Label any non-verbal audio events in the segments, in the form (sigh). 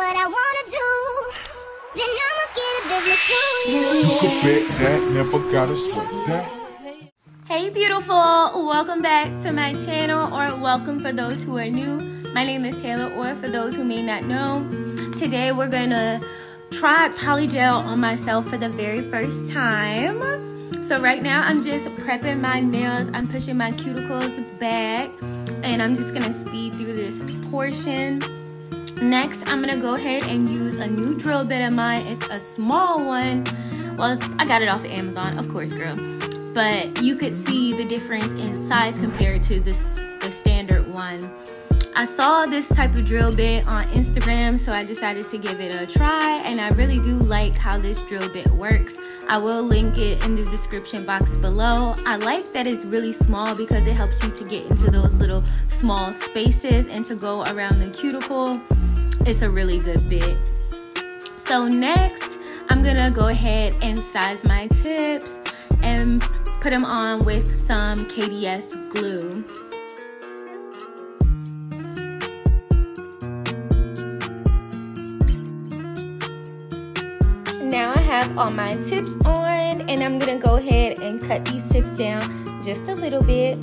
what I wanna do. Then I'ma get a business too. Took a bet that, never gotta sweat that. Hey beautiful, welcome back to my channel or welcome for those who are new. My name is Taylor Orr for those who may not know. Today we're gonna try polygel on myself for the very first time. So right now I'm just prepping my nails. I'm pushing my cuticles back and I'm just gonna speed through this portion. Next, I'm gonna go ahead and use a new drill bit of mine. It's a small one. Well, I got it off of Amazon, of course, girl but you could see the difference in size compared to this the standard one. I saw this type of drill bit on Instagram, so I decided to give it a try, and I really do like how this drill bit works. I will link it in the description box below. I like that it's really small because it helps you to get into those little small spaces and to go around the cuticle. It's a really good bit. So next, I'm gonna go ahead and size my tips and put them on with some KDS glue. Now I have all my tips on and I'm gonna go ahead and cut these tips down just a little bit.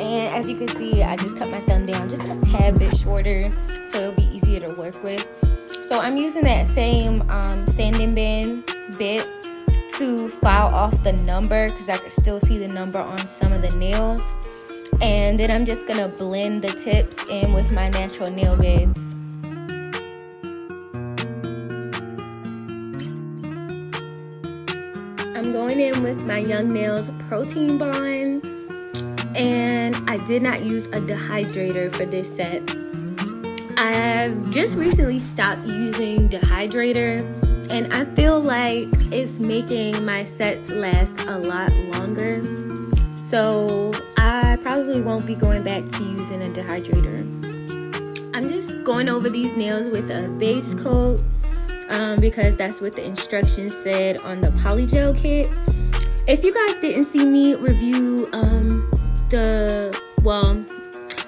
And as you can see, I just cut my thumb down just a tad bit shorter easier to work with. So I'm using that same um, sanding bin bit to file off the number because I can still see the number on some of the nails. And then I'm just gonna blend the tips in with my natural nail beds. I'm going in with my Young Nails Protein Bond. And I did not use a dehydrator for this set. I've just recently stopped using dehydrator and I feel like it's making my sets last a lot longer. So I probably won't be going back to using a dehydrator. I'm just going over these nails with a base coat um, because that's what the instructions said on the polygel kit. If you guys didn't see me review um, the, well,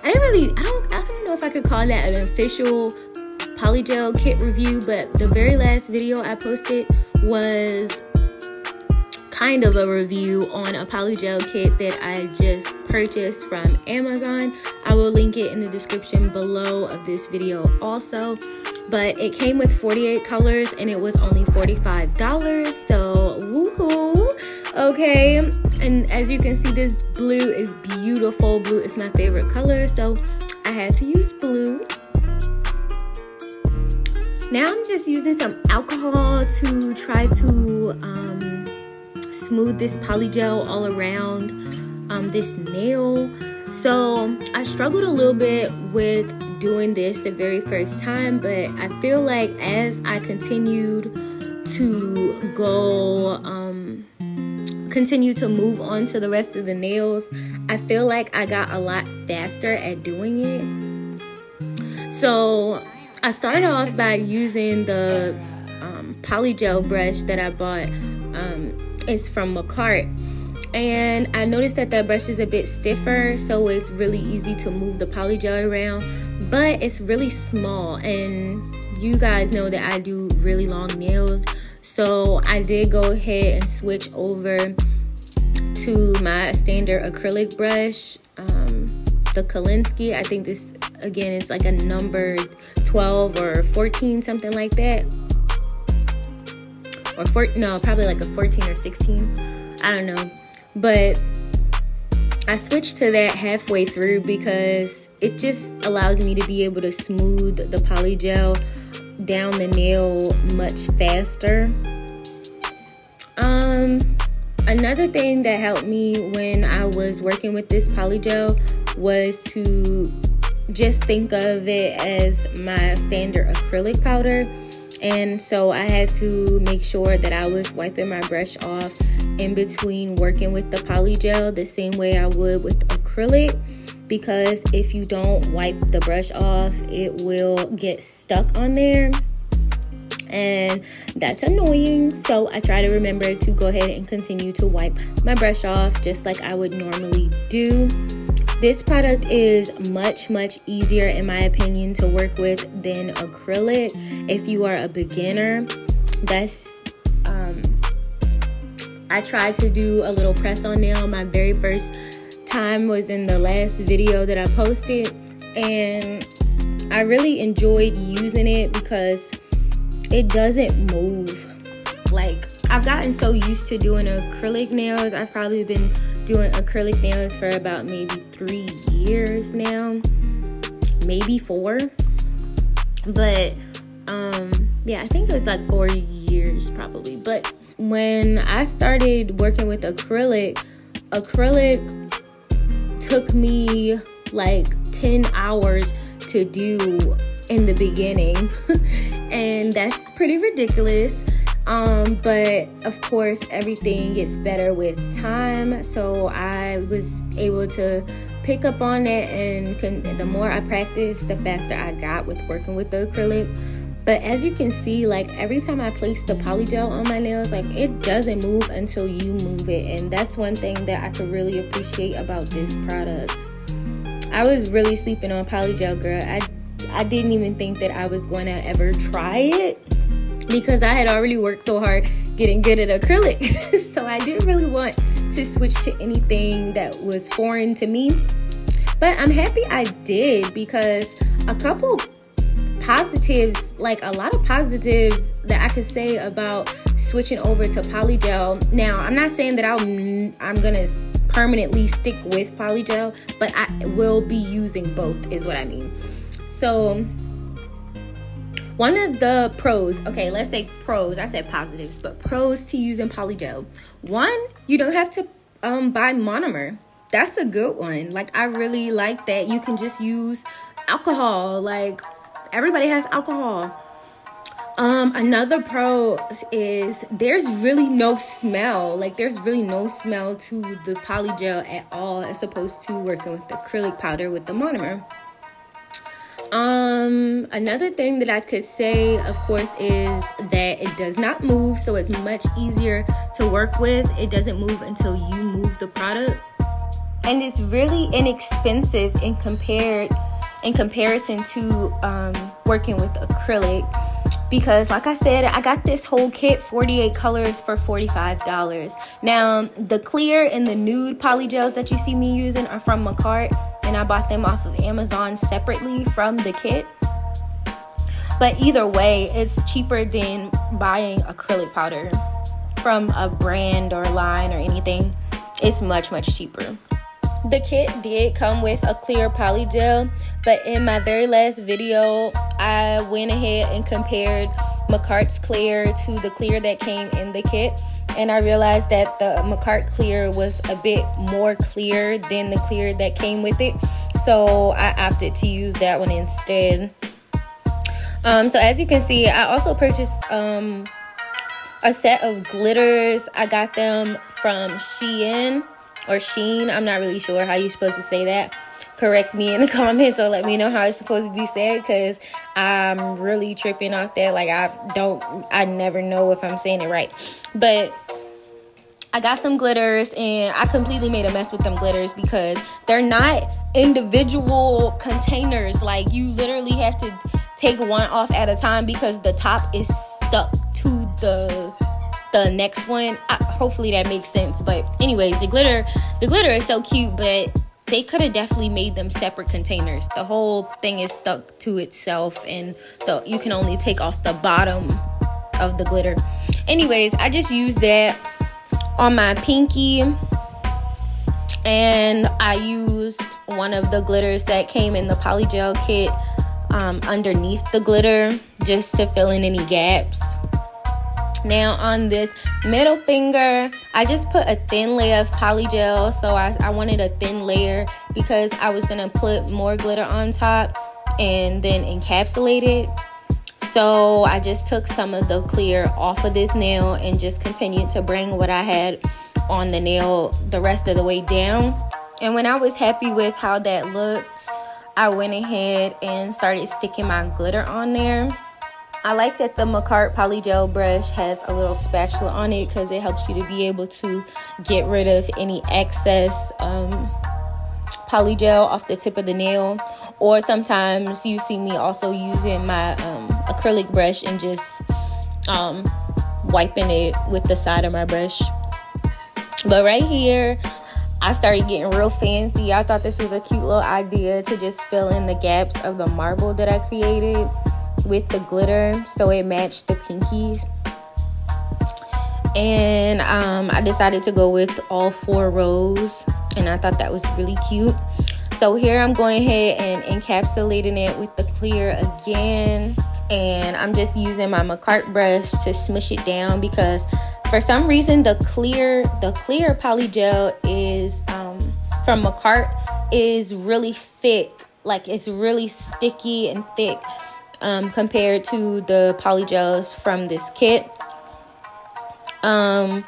I didn't really, I don't, I don't know if I could call that an official polygel kit review, but the very last video I posted was kind of a review on a polygel kit that I just purchased from Amazon. I will link it in the description below of this video also. But it came with 48 colors and it was only $45. So woohoo! Okay, and as you can see, this blue is beautiful. Blue is my favorite color, so I had to use blue. Now I'm just using some alcohol to try to um, smooth this polygel all around um, this nail. So I struggled a little bit with doing this the very first time, but I feel like as I continued to go, um, continue to move on to the rest of the nails, I feel like I got a lot faster at doing it. So I started off by using the um, polygel brush that I bought. Um, it's from Makartt. And I noticed that that brush is a bit stiffer, so it's really easy to move the polygel around. But it's really small, and you guys know that I do really long nails. So I did go ahead and switch over to my standard acrylic brush, um, the Kolinsky. I think this again it's like a number 12 or 14 something like that. Or four, no probably like a 14 or 16 i don't know. But i switched to that halfway through because it just allows me to be able to smooth the polygel down the nail much faster um another thing that helped me when i was working with this polygel was to just think of it as my standard acrylic powder. And so I had to make sure that I was wiping my brush off in between working with the polygel the same way I would with acrylic because if you don't wipe the brush off, it will get stuck on there. And that's annoying. So I try to remember to go ahead and continue to wipe my brush off just like I would normally do. This product is much much easier in my opinion to work with than acrylic. If you are a beginner that's um, i tried to do a little press on nail. My very first time was in the last video that i posted and i really enjoyed using it because it doesn't move. Like i've gotten so used to doing acrylic nails. I've probably been doing acrylic nails for about maybe three years now, maybe four. But um, yeah, I think it was like four years probably. But when I started working with acrylic, acrylic took me like 10 hours to do in the beginning. (laughs) and that's pretty ridiculous. Um, but of course, everything gets better with time. So I was able to pick up on that, and the more I practiced, the faster I got with working with the acrylic. But as you can see, like every time I place the polygel on my nails, like it doesn't move until you move it. And that's one thing that I could really appreciate about this product. I was really sleeping on polygel, girl. I I didn't even think that I was going to ever try it because I had already worked so hard getting good at acrylic. (laughs) so I didn't really want to switch to anything that was foreign to me. But I'm happy I did because a couple positives, like a lot of positives that I could say about switching over to polygel. Now, I'm not saying that I'm I'm going to permanently stick with polygel, but I will be using both is what I mean. So, one of the pros, okay, let's say pros, I said positives, but pros to using polygel. One, you don't have to um, buy monomer. That's a good one. Like, I really like that. You can just use alcohol. Like, everybody has alcohol. Um, another pro is there's really no smell. Like there's really no smell to the polygel at all as opposed to working with the acrylic powder with the monomer. Um, another thing that I could say, of course, is that it does not move, so it's much easier to work with. It doesn't move until you move the product. And it's really inexpensive in compared in comparison to um, working with acrylic because like I said, I got this whole kit 48 colors for $45. Now, the clear and the nude polygels that you see me using are from Makartt and I bought them off of Amazon separately from the kit. But either way, it's cheaper than buying acrylic powder from a brand or line or anything. It's much, much cheaper. The kit did come with a clear polygel, but in my very last video, I went ahead and compared Makartt's clear to the clear that came in the kit and I realized that the Makartt clear was a bit more clear than the clear that came with it. So I opted to use that one instead. Um, so as you can see, I also purchased um, a set of glitters. I got them from Shein or Sheen. I'm not really sure how you're supposed to say that correct me in the (laughs) comments or let me know how it's supposed to be said because I'm really tripping off that. Like, I don't, I never know if I'm saying it right. But I got some glitters and I completely made a mess with them glitters because they're not individual containers. Like, you literally have to take one off at a time because the top is stuck to the the next one. I, hopefully that makes sense. But anyways, the glitter the glitter is so cute, but they could have definitely made them separate containers. The whole thing is stuck to itself, and the you can only take off the bottom of the glitter. Anyways, I just used that on my pinky, and I used one of the glitters that came in the polygel kit um, underneath the glitter just to fill in any gaps. Now on this middle finger, I just put a thin layer of polygel. So I, I wanted a thin layer because I was to put more glitter on top and then encapsulate it. So I just took some of the clear off of this nail and just continued to bring what I had on the nail the rest of the way down. And when I was happy with how that looked, I went ahead and started sticking my glitter on there. I like that the Makartt Polygel brush has a little spatula on it because it helps you to be able to get rid of any excess um, poly gel off the tip of the nail. Or sometimes you see me also using my um, acrylic brush and just um, wiping it with the side of my brush. But right here I started getting real fancy. I thought this was a cute little idea to just fill in the gaps of the marble that I created with the glitter so it matched the pinkies. And um, I decided to go with all four rows and I thought that was really cute. So here I'm going ahead and encapsulating it with the clear again. And I'm just using my Makartt brush to smush it down because for some reason the clear the clear poly gel is um, from Makartt is really thick like it's really sticky and thick um, compared to the poly gels from this kit. Um,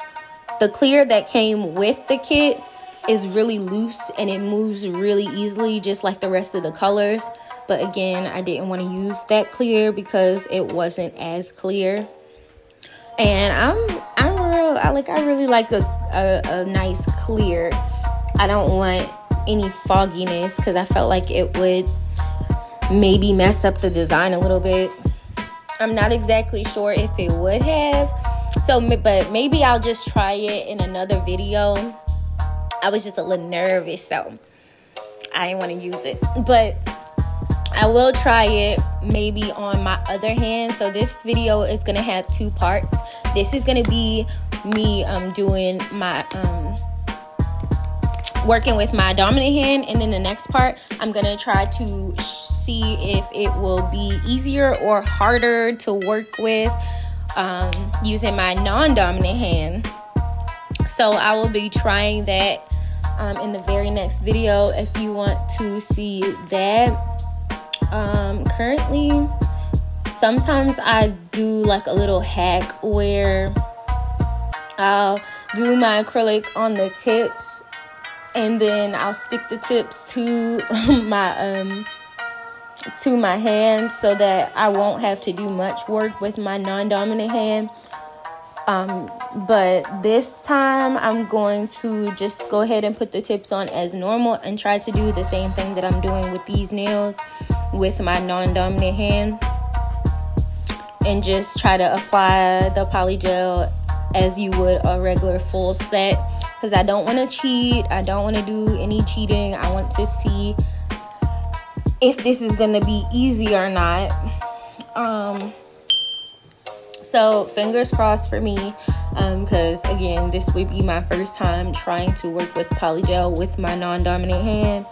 the clear that came with the kit is really loose and it moves really easily just like the rest of the colors. But again I didn't want to use that clear because it wasn't as clear. And I'm I'm real I like I really like a, a, a nice clear. I don't want any fogginess because I felt like it would maybe mess up the design a little bit. I'm not exactly sure if it would have. So, but maybe I'll just try it in another video. I was just a little nervous, so I didn't want to use it. But I will try it maybe on my other hand. So this video is gonna have two parts. This is gonna be me um, doing my um, working with my dominant hand, and then the next part I'm gonna try to see if it will be easier or harder to work with um, using my non-dominant hand. So I will be trying that um, in the very next video if you want to see that um, currently, sometimes I do like a little hack where I'll do my acrylic on the tips and then I'll stick the tips to (laughs) my um to my hand so that I won't have to do much work with my non-dominant hand. Um, but this time I'm going to just go ahead and put the tips on as normal and try to do the same thing that I'm doing with these nails with my non-dominant hand and just try to apply the poly gel as you would a regular full set because I don't want to cheat. I don't want to do any cheating. I want to see if this is to be easy or not. Um, so fingers crossed for me Um, because um, again, this would be my first time trying to work with polygel with my non-dominant hand.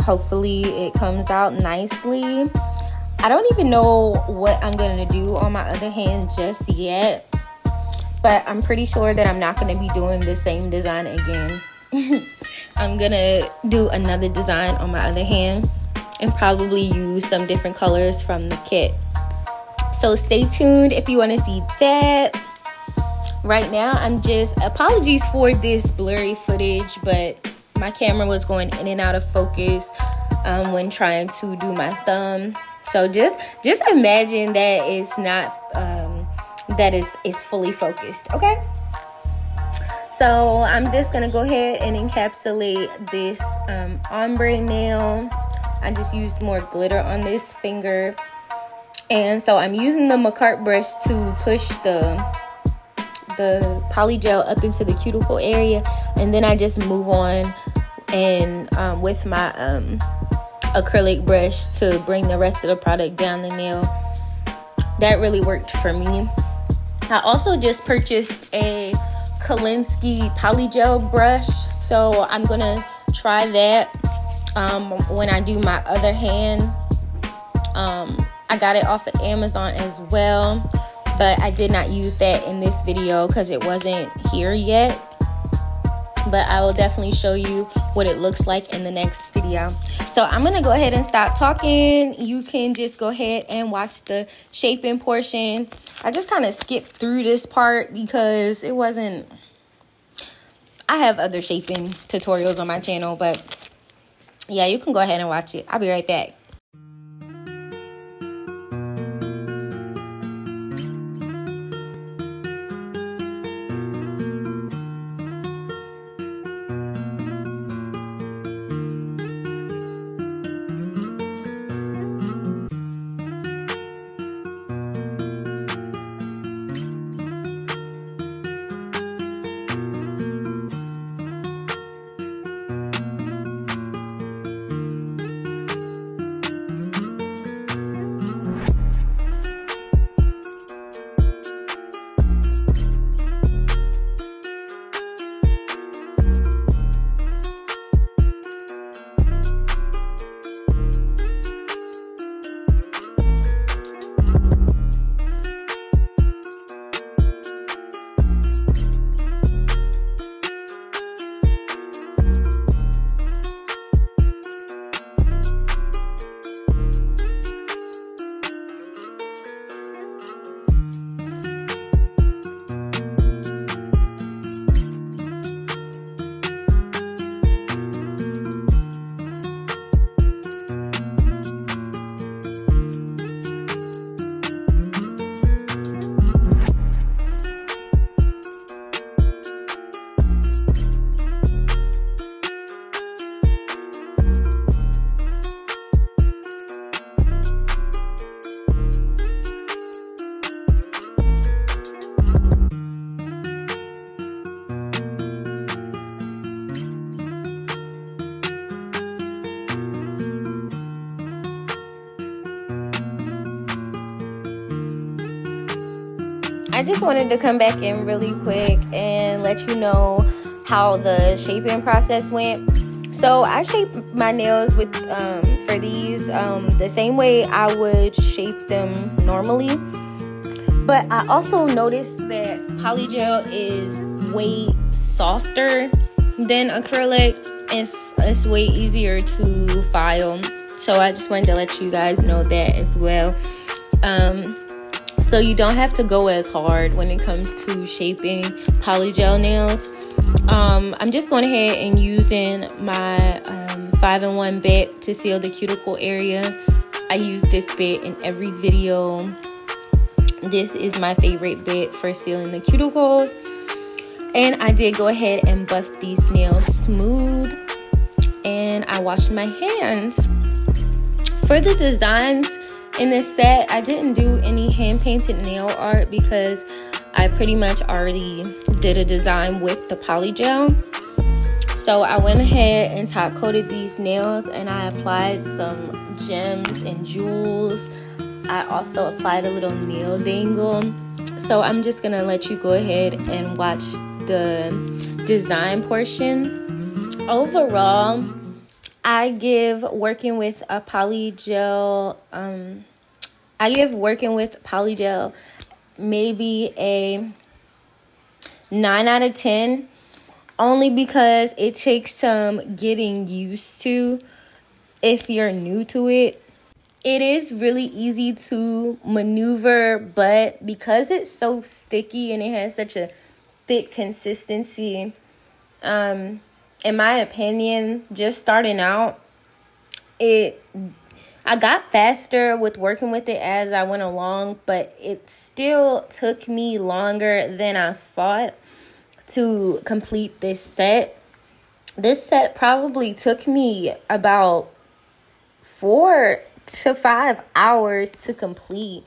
Hopefully it comes out nicely. I don't even know what i'm gonna do on my other hand just yet but i'm pretty sure that i'm not gonna be doing the same design again. (laughs) I'm gonna do another design on my other hand and probably use some different colors from the kit so stay tuned if you want to see that right now i'm just apologies for this blurry footage but my camera was going in and out of focus um, when trying to do my thumb. So just just imagine that it's not um, that is it's fully focused. Okay. So I'm just gonna go ahead and encapsulate this um, ombre nail. I just used more glitter on this finger. And so I'm using the Makartt brush to push the the poly gel up into the cuticle area and then I just move on and um, with my um, acrylic brush to bring the rest of the product down the nail. That really worked for me. I also just purchased a Kolinsky Polygel brush, so I'm gonna try that um, when I do my other hand. Um, I got it off of Amazon as well, but I did not use that in this video because it wasn't here yet but I will definitely show you what it looks like in the next video. So I'm going to go ahead and stop talking. You can just go ahead and watch the shaping portion. I just kind of skipped through this part because it wasn't... I have other shaping tutorials on my channel, but yeah, you can go ahead and watch it. I'll be right back. Just wanted to come back in really quick and let you know how the shaping process went. So I shape my nails with um, for these um, the same way I would shape them normally. But I also noticed that polygel is way softer than acrylic. It's it's way easier to file. So I just wanted to let you guys know that as well. Um, so you don't have to go as hard when it comes to shaping polygel nails. Um, I'm just going ahead and using my um, 5-in-1 bit to seal the cuticle area. I use this bit in every video. This is my favorite bit for sealing the cuticles. And I did go ahead and buff these nails smooth. And I washed my hands. For the designs, in this set, I didn't do any hand painted nail art because I pretty much already did a design with the polygel. So I went ahead and top coated these nails and I applied some gems and jewels. I also applied a little nail dangle. So I'm just gonna let you go ahead and watch the design portion. Overall, I give working with a polygel um, I give working with polygel maybe a 9 out of 10 only because it takes some getting used to if you're new to it. It is really easy to maneuver, but because it's so sticky and it has such a thick consistency, um, in my opinion, just starting out, it I got faster with working with it as I went along, but it still took me longer than I thought to complete this set. This set probably took me about four to five hours to complete,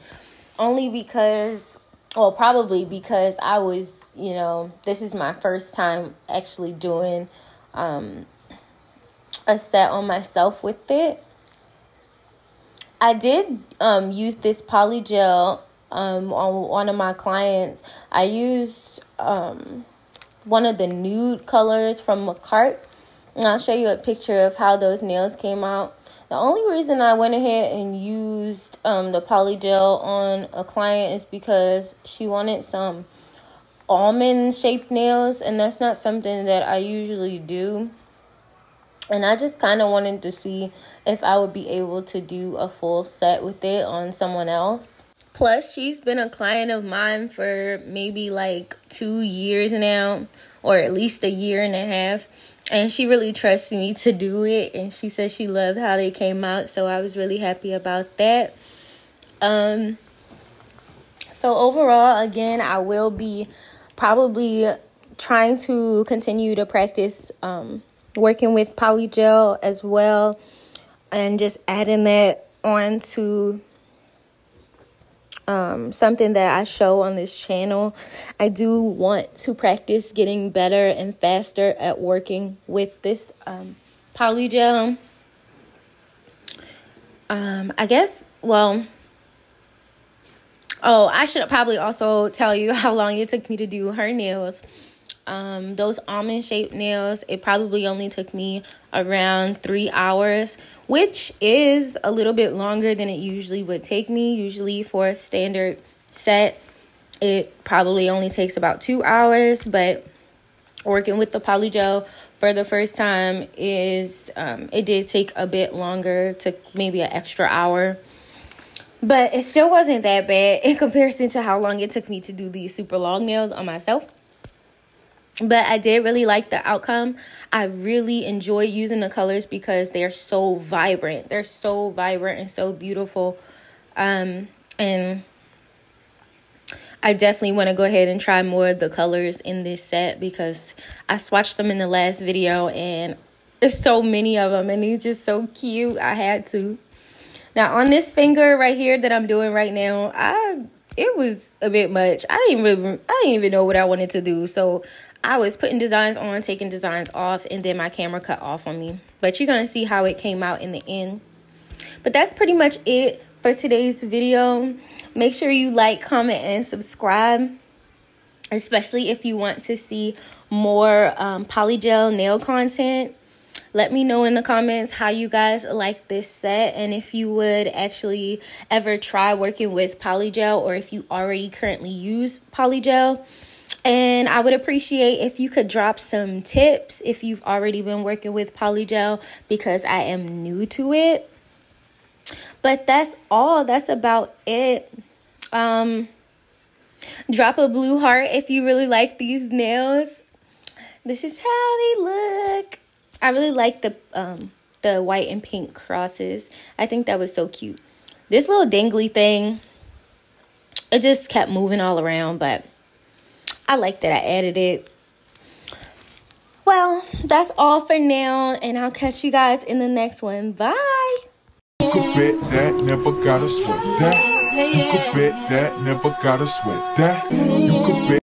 only because, well, probably because I was, you know, this is my first time actually doing um, a set on myself with it. I did um, use this polygel um, on one of my clients. I used um, one of the nude colors from Makartt. And I'll show you a picture of how those nails came out. The only reason I went ahead and used um, the polygel on a client is because she wanted some almond shaped nails. And that's not something that I usually do. And I just kind of wanted to see if I would be able to do a full set with it on someone else. Plus, she's been a client of mine for maybe like two years now, or at least a year and a half. And she really trusted me to do it. And she said she loved how they came out. So I was really happy about that. Um, so overall, again, I will be probably trying to continue to practice um, working with polygel as well and just adding that on to um, something that I show on this channel. I do want to practice getting better and faster at working with this um, polygel. Um, I guess, well, oh, I should probably also tell you (laughs) how long it took me to do her nails um, those almond shaped nails, it probably only took me around three hours, which is a little bit longer than it usually would take me. Usually, for a standard set, it probably only takes about two hours, but working with the polygel for the first time is um, it did take a bit longer, took maybe an extra hour. But it still wasn't that bad in (laughs) comparison to how long it took me to do these super long nails on myself but I did really like the outcome. I really enjoy using the colors because they're so vibrant. They're so vibrant and so beautiful. Um, and I definitely want to go ahead and try more of the colors in this set because I swatched them in the last video and there's so many of them and they're just so cute. I had to. Now on this finger right here that I'm doing right now, I it was a bit much. I didn't really I didn't even know what I wanted to do. So I was putting designs on, taking designs off, and then my camera cut off on me. But you're going to see how it came out in the end. But that's pretty much it for today's video. Make sure you like, comment, and subscribe, especially if you want to see more um, polygel nail content. Let me know in the comments how you guys like this set and if you would actually ever try working with polygel or if you already currently use polygel. And I would appreciate if you could drop some tips if you've already been working with polygel because I am new to it. But that's all. That's about it. Um drop a blue heart if you really like these nails. This is how they look. I really like the um the white and pink crosses. I think that was so cute. This little dangly thing, it just kept moving all around, but I like that I added it. Well, that's all for now, and I'll catch you guys in the next one. Bye. You could bet that, never gotta sweat that. You could bet that, never gotta sweat that. You could bet.